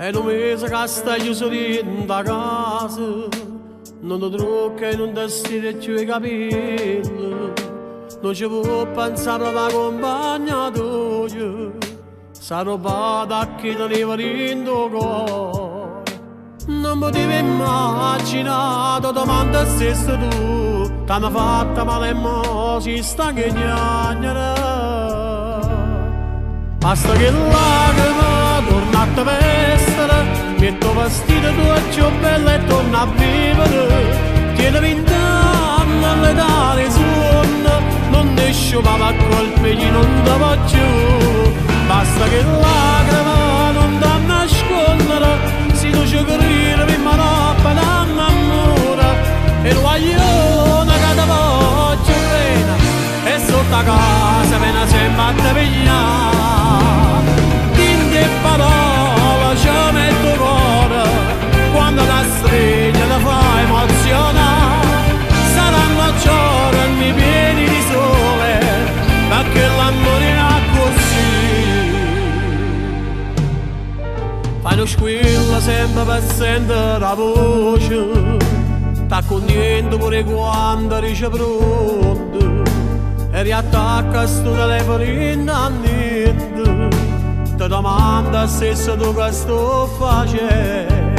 E un mese che stai a casa. Non ti trucca e non ti stiri più i capelli. Non ci può pensare alla compagna tua Sarò bada che teneva dentro cuore Non potevi immaginare domanda stessa tu. T'hanno fatta male e mo si sta che Basta che lacrima Metto vestito tuo più bello e torna a vivere. Tieni vent'anni all'età dei suoni Non ne sciupava a colpi non te va giù. Basta che lacrima non ti nascondere Se tu ci credi mi manoppa d'amore E lo guaglione che voglio bene E sotto casa viene sempre a te pigliare squillo sempre per la voce. Sta contento pure quando dice pronto e riattacca sto telefono in niente ti domanda se tu che sto facendo.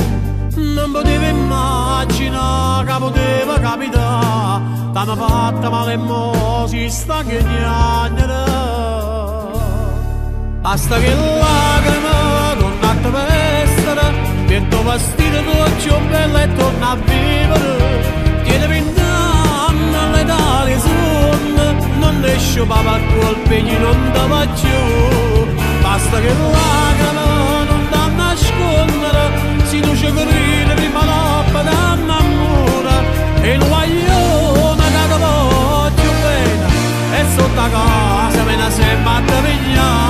Non potevo immaginare che poteva capitare. T'hanno fatta male e mo si sta che basta che te il tuo vestito dolce, bella e torna a vivere. Tiene vent'anni all'età di sonno, non esce papà col pegno, non da faccio. Basta che lacrima non da nascondere, si luce correre prima l'oppa da mammura. E il guaglione che voglio bene, e sotto casa me ne sei da.